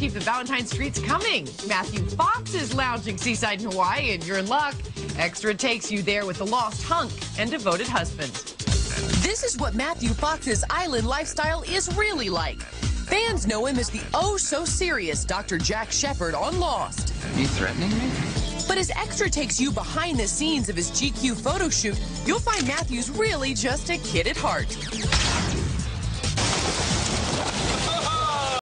keep the Valentine streets coming. Matthew Fox is lounging seaside in Hawaii, and you're in luck. Extra takes you there with the lost hunk and devoted husband. This is what Matthew Fox's island lifestyle is really like. Fans know him as the oh so serious Dr. Jack Shephard on Lost. Are you threatening me? But as Extra takes you behind the scenes of his GQ photo shoot, you'll find Matthew's really just a kid at heart.